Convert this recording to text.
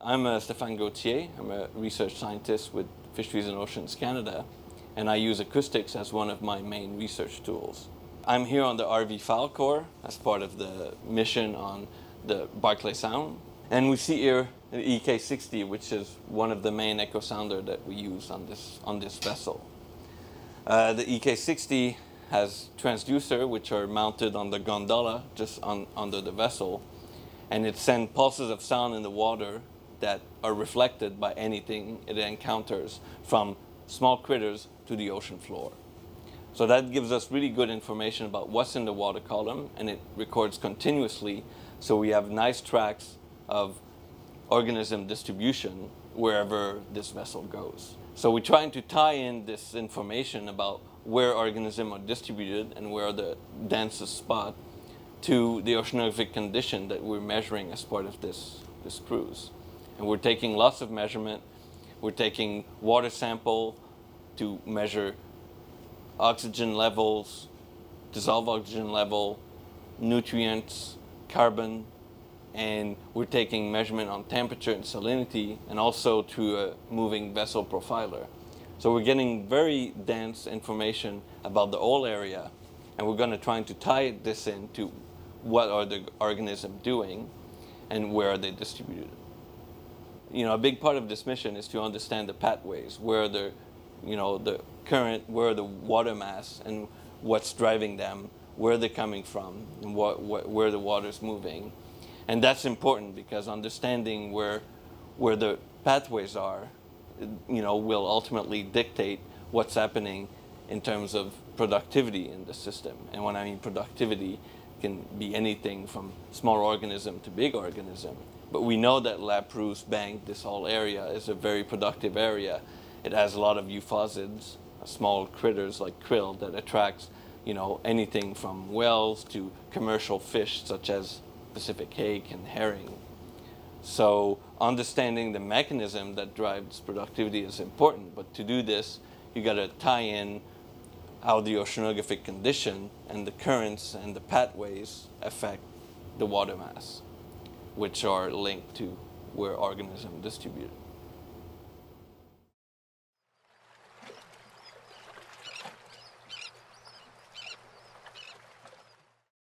I'm uh, Stéphane Gauthier. I'm a research scientist with Fisheries and Oceans Canada, and I use acoustics as one of my main research tools. I'm here on the RV Falkor as part of the mission on the Barkley Sound, and we see here the EK60, which is one of the main echo sounder that we use on this, on this vessel. Uh, the EK60 has transducer, which are mounted on the gondola just on, under the vessel, and it sends pulses of sound in the water that are reflected by anything it encounters from small critters to the ocean floor. So that gives us really good information about what's in the water column and it records continuously so we have nice tracks of organism distribution wherever this vessel goes. So we're trying to tie in this information about where organisms are distributed and where the densest spot to the oceanographic condition that we're measuring as part of this, this cruise. And we're taking lots of measurement. We're taking water sample to measure oxygen levels, dissolved oxygen level, nutrients, carbon, and we're taking measurement on temperature and salinity and also to a moving vessel profiler. So we're getting very dense information about the whole area and we're going to try to tie this into what are the organisms doing and where are they distributed. You know, a big part of this mission is to understand the pathways, where the, you know, the current, where the water mass and what's driving them, where they're coming from, and what, what, where the water's moving. And that's important because understanding where, where the pathways are, you know, will ultimately dictate what's happening in terms of productivity in the system. And when I mean productivity, can be anything from small organism to big organism. But we know that La Bank, this whole area, is a very productive area. It has a lot of euphausiids, small critters like krill that attracts, you know, anything from whales to commercial fish such as Pacific hake and herring. So understanding the mechanism that drives productivity is important, but to do this, you got to tie in how the oceanographic condition and the currents and the pathways affect the water mass, which are linked to where organisms distributed.